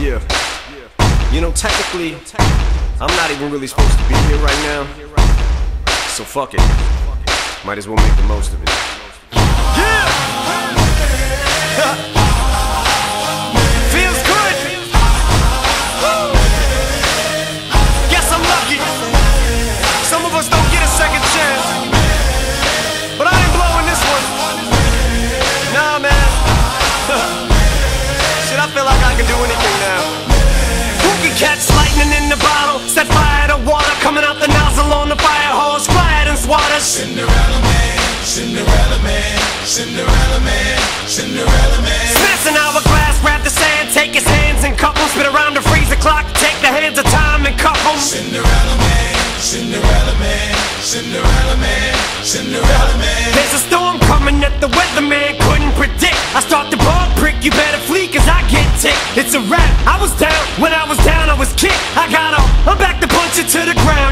Yeah. You know, technically, I'm not even really supposed to be here right now. So fuck it. Might as well make the most of it. Yeah! Cinderella man, Cinderella man. Smash an hourglass, grab the sand, take his hands and cup 'em. Spit around the freezer clock, take the hands of time and 'em. Cinderella man, Cinderella man, Cinderella man, Cinderella man. There's a storm coming that the weatherman couldn't predict. I start the ball prick, you better flee, cause I get tick. It's a wrap. I was down, when I was down, I was kicked. I got up, I'm back to punch it to the ground.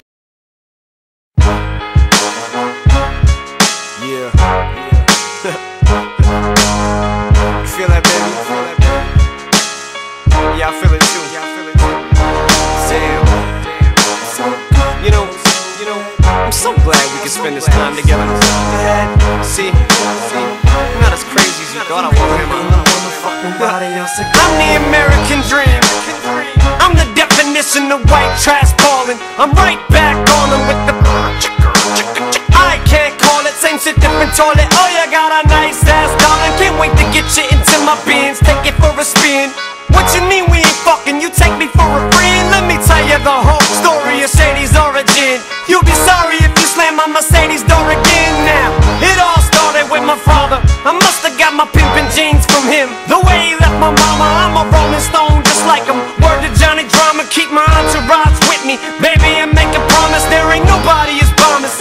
So glad we could spend this time together. See, I'm not as crazy as you thought I was? I'm the American dream. I'm the definition of white trash balling. I'm right back on them with the. I can't call it same shit, different toilet. Oh, you got a nice ass, darling. Can't wait to get you into my bins. Take it for a spin. What you mean we ain't fucking? You take me for a friend? Let me tell you the whole my mama, I'm a rolling stone just like him. Word to Johnny Drama, keep my entourage with me. Baby, I make a promise, there ain't nobody as promised.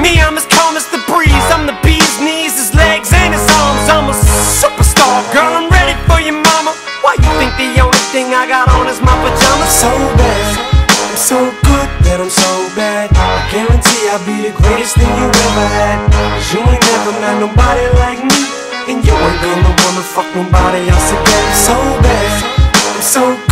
Me, I'm as calm as the breeze. I'm the bee's knees, his legs, and his arms. I'm a superstar, girl. I'm ready for you, mama. Why you think the only thing I got on is my pajamas? so bad. I'm so good that I'm so bad. I guarantee I'll be the greatest thing you ever had. Cause you ain't never met nobody like me. And you ain't gonna wanna fuck nobody else again. So bad, I'm so bad